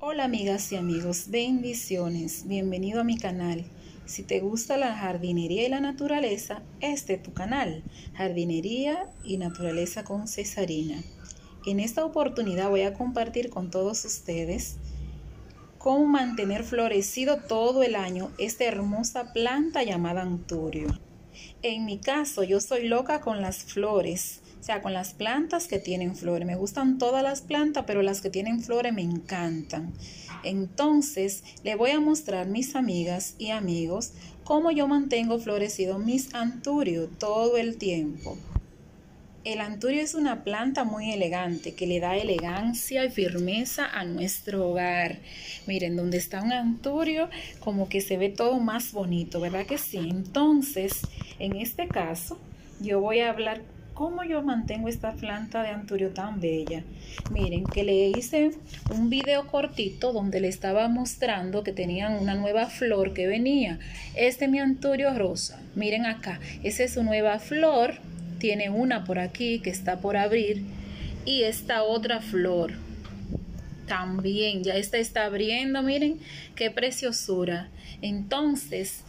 Hola amigas y amigos, bendiciones, bienvenido a mi canal. Si te gusta la jardinería y la naturaleza, este es tu canal, Jardinería y Naturaleza con Cesarina. En esta oportunidad voy a compartir con todos ustedes cómo mantener florecido todo el año esta hermosa planta llamada anturio. En mi caso, yo soy loca con las flores o sea, con las plantas que tienen flores. Me gustan todas las plantas, pero las que tienen flores me encantan. Entonces, le voy a mostrar mis amigas y amigos cómo yo mantengo florecido mis anturios todo el tiempo. El anturio es una planta muy elegante que le da elegancia y firmeza a nuestro hogar. Miren, donde está un anturio, como que se ve todo más bonito, ¿verdad que sí? Entonces, en este caso, yo voy a hablar cómo yo mantengo esta planta de anturio tan bella. Miren que le hice un video cortito donde le estaba mostrando que tenían una nueva flor que venía. Este es mi anturio rosa. Miren acá, esa es su nueva flor. Tiene una por aquí que está por abrir y esta otra flor también ya esta está abriendo miren qué preciosura entonces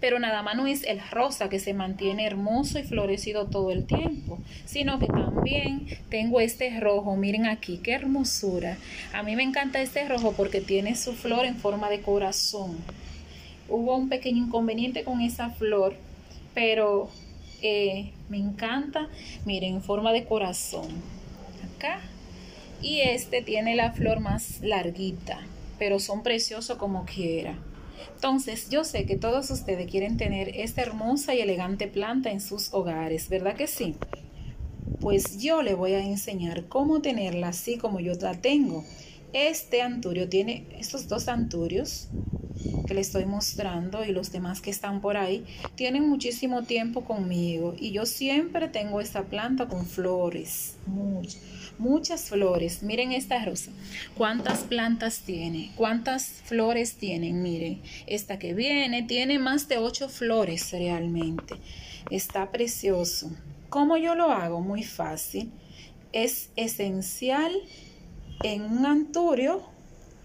pero nada más no es el rosa que se mantiene hermoso y florecido todo el tiempo, sino que también tengo este rojo, miren aquí, qué hermosura. A mí me encanta este rojo porque tiene su flor en forma de corazón. Hubo un pequeño inconveniente con esa flor, pero eh, me encanta, miren, en forma de corazón. Acá. Y este tiene la flor más larguita, pero son preciosos como quiera. Entonces, yo sé que todos ustedes quieren tener esta hermosa y elegante planta en sus hogares, ¿verdad que sí? Pues yo le voy a enseñar cómo tenerla así como yo la tengo. Este anturio tiene estos dos anturios que le estoy mostrando y los demás que están por ahí tienen muchísimo tiempo conmigo y yo siempre tengo esta planta con flores, muchas muchas flores. Miren esta rosa. ¿Cuántas plantas tiene? ¿Cuántas flores tienen? Miren, esta que viene tiene más de ocho flores realmente. Está precioso. ¿Cómo yo lo hago? Muy fácil. Es esencial en un anturio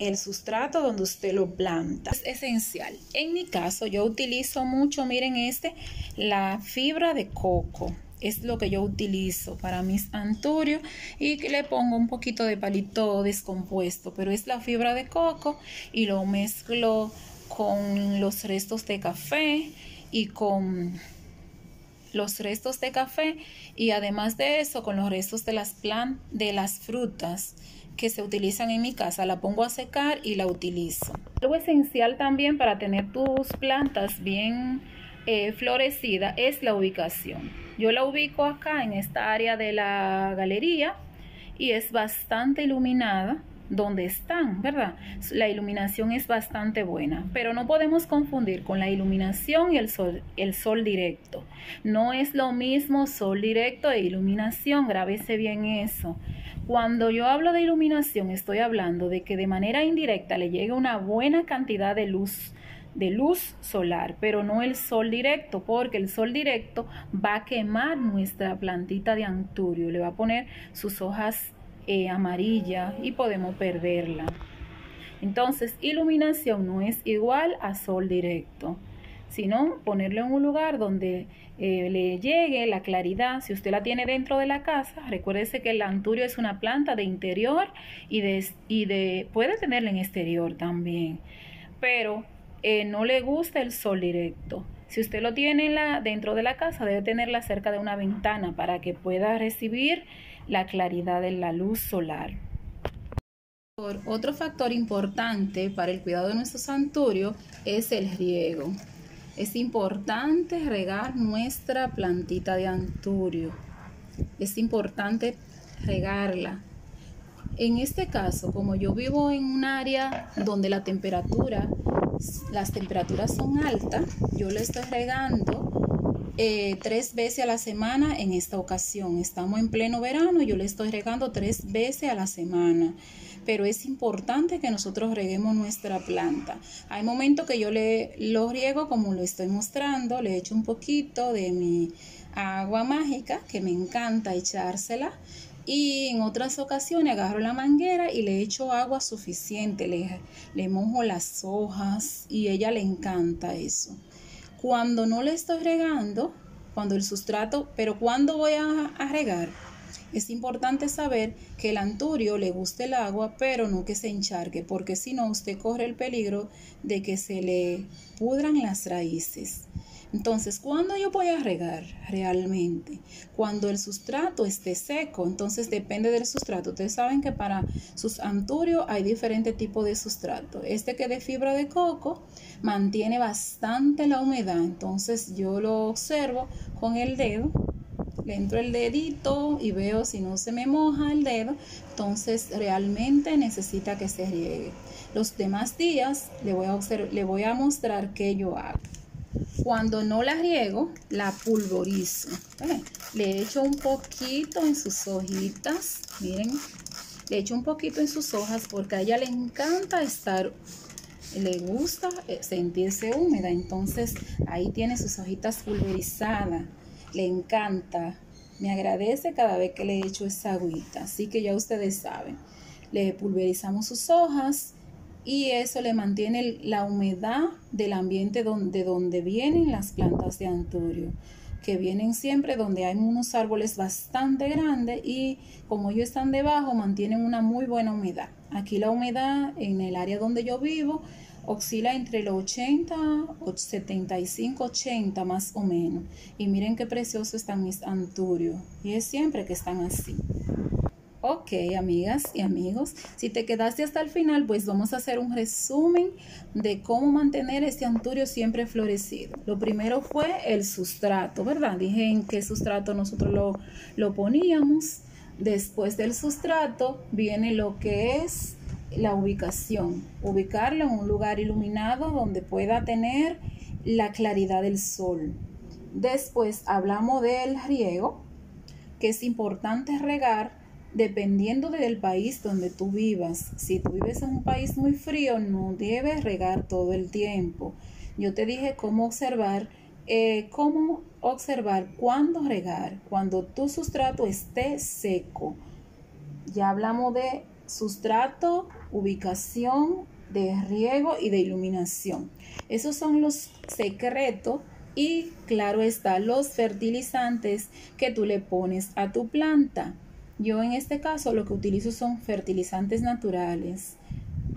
el sustrato donde usted lo planta. Es esencial. En mi caso yo utilizo mucho, miren este, la fibra de coco es lo que yo utilizo para mis anturios y le pongo un poquito de palito descompuesto, pero es la fibra de coco y lo mezclo con los restos de café y con los restos de café y además de eso con los restos de las plantas de las frutas que se utilizan en mi casa la pongo a secar y la utilizo algo esencial también para tener tus plantas bien eh, florecida es la ubicación. Yo la ubico acá en esta área de la galería y es bastante iluminada donde están, ¿verdad? La iluminación es bastante buena, pero no podemos confundir con la iluminación y el sol, el sol directo. No es lo mismo sol directo e iluminación, grábese bien eso. Cuando yo hablo de iluminación, estoy hablando de que de manera indirecta le llegue una buena cantidad de luz de luz solar, pero no el sol directo, porque el sol directo va a quemar nuestra plantita de anturio, le va a poner sus hojas eh, amarillas y podemos perderla. Entonces, iluminación no es igual a sol directo, sino ponerlo en un lugar donde eh, le llegue la claridad. Si usted la tiene dentro de la casa, recuérdese que el anturio es una planta de interior y de, y de puede tenerla en exterior también, pero eh, no le gusta el sol directo. Si usted lo tiene dentro de la casa, debe tenerla cerca de una ventana para que pueda recibir la claridad de la luz solar. Otro factor importante para el cuidado de nuestro santuario es el riego. Es importante regar nuestra plantita de anturio. Es importante regarla. En este caso, como yo vivo en un área donde la temperatura las temperaturas son altas, yo le estoy regando eh, tres veces a la semana en esta ocasión. Estamos en pleno verano, yo le estoy regando tres veces a la semana. Pero es importante que nosotros reguemos nuestra planta. Hay momentos que yo le lo riego como lo estoy mostrando, le echo un poquito de mi agua mágica, que me encanta echársela Y en otras ocasiones agarro la manguera y le echo agua suficiente, le, le mojo las hojas y ella le encanta eso. Cuando no le estoy regando, cuando el sustrato, pero cuando voy a, regar, es importante saber que el anturio le guste el agua, pero no que se encharque, porque si no, usted corre el peligro de que se le pudran las raíces. Entonces, ¿cuándo yo voy a regar realmente? Cuando el sustrato esté seco. Entonces, depende del sustrato. Ustedes saben que para sus anturios hay diferentes tipos de sustrato. Este que de fibra de coco mantiene bastante la humedad. Entonces, yo lo observo con el dedo entro el dedito y veo si no se me moja el dedo, entonces realmente necesita que se riegue. Los demás días le voy a, le voy a mostrar qué yo hago. Cuando no la riego, la pulverizo. Le echo un poquito en sus hojitas, miren, le echo un poquito en sus hojas porque a ella le encanta estar le gusta eh, sentirse húmeda, entonces ahí tiene sus hojitas pulverizadas le encanta, me agradece cada vez que le echo esa agüita. Así que ya ustedes saben, le pulverizamos sus hojas y eso le mantiene la humedad del ambiente donde, donde vienen las plantas de anturio que vienen siempre donde hay unos árboles bastante grandes y como ellos están debajo mantienen una muy buena humedad. Aquí la humedad en el área donde yo vivo oscila entre los 80, 75, 80 más o menos. Y miren qué preciosos están mis anturios. Y es siempre que están así. Ok, amigas y amigos, si te quedaste hasta el final, pues vamos a hacer un resumen de cómo mantener este anturio siempre florecido. Lo primero fue el sustrato, ¿verdad? Dije en qué sustrato nosotros lo, lo poníamos. Después del sustrato viene lo que es la ubicación, ubicarlo en un lugar iluminado donde pueda tener la claridad del sol. Después hablamos del riego, que es importante regar dependiendo del país donde tú vivas. Si tú vives en un país muy frío, no debes regar todo el tiempo. Yo te dije cómo observar, eh, cómo observar cuándo regar, cuando tu sustrato esté seco. Ya hablamos de sustrato, ubicación, de riego y de iluminación. Esos son los secretos y claro está los fertilizantes que tú le pones a tu planta. Yo en este caso lo que utilizo son fertilizantes naturales.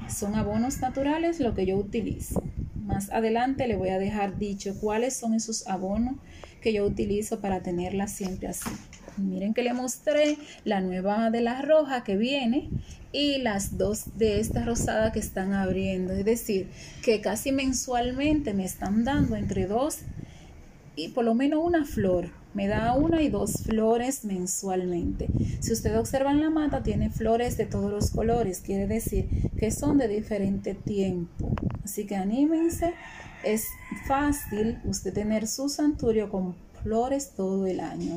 Son abonos naturales lo que yo utilizo. Más adelante le voy a dejar dicho cuáles son esos abonos que yo utilizo para tenerla siempre así. Miren que le mostré la nueva de la roja que viene y las dos de esta rosada que están abriendo. Es decir, que casi mensualmente me están dando entre dos y por lo menos una flor. Me da una y dos flores mensualmente. Si usted observa en la mata, tiene flores de todos los colores. Quiere decir que son de diferente tiempo. Así que anímense. Es fácil usted tener su santuario con flores todo el año.